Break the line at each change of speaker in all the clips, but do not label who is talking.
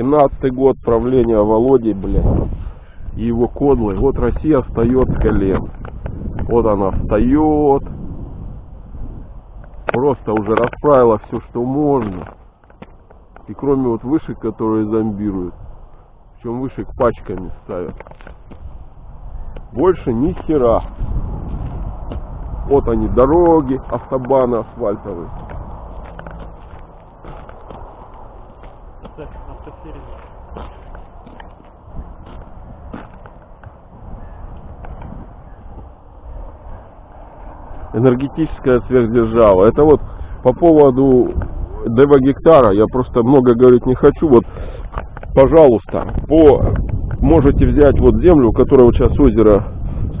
17 год правления Володи, блядь, и его кодлы. Вот Россия встает с колен. Вот она встает. Просто уже расправила все, что можно. И кроме вот вышек, которые зомбируют, причем вышек пачками ставят, больше ни хера. Вот они, дороги, автобаны асфальтовые.
Так, автосервис.
энергетическая сверхдержава. Это вот по поводу Дева гектара, я просто много говорить не хочу. Вот, пожалуйста, по можете взять вот землю, у которой вот сейчас озеро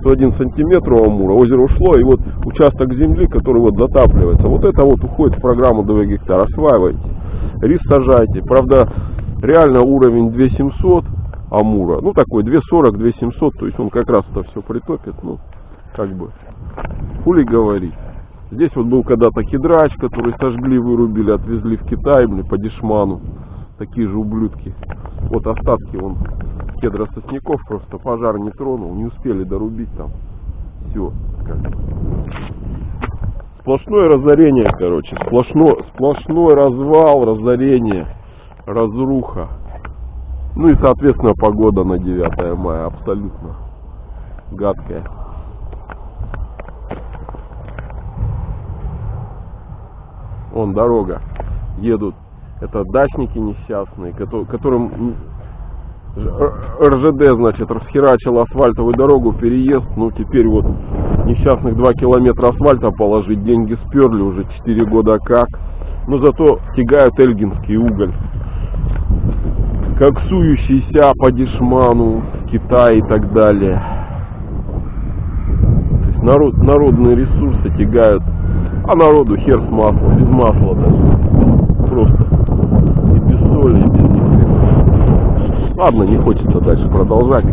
101 сантиметр у Амура, озеро ушло, и вот участок земли, который вот затапливается, вот это вот уходит в программу 2 гектара, осваивайте, рис сажайте, правда, реально уровень 2700 Амура, ну такой 240, 2700, то есть он как раз это все притопит, ну, как бы, хули говорить. Здесь вот был когда-то кедрач, который сожгли, вырубили, отвезли в Китай, блин, по дешману. Такие же ублюдки. Вот остатки он кедра сосняков просто пожар не тронул, не успели дорубить там. Все. Сплошное разорение, короче. Сплошной, сплошной развал, разорение, разруха. Ну и, соответственно, погода на 9 мая абсолютно гадкая. Вон дорога. Едут. Это дачники несчастные, которым РЖД, значит, расхерачил асфальтовую дорогу, переезд. Ну, теперь вот несчастных 2 километра асфальта положить, деньги сперли уже 4 года как. Но зато тягают эльгинский уголь. Как сующийся по дешману, Китай и так далее. То есть народ, народные ресурсы тягают а народу хер с маслом, без масла даже. Просто. И без соли, и без нихрена. Ладно, не хочется дальше продолжать.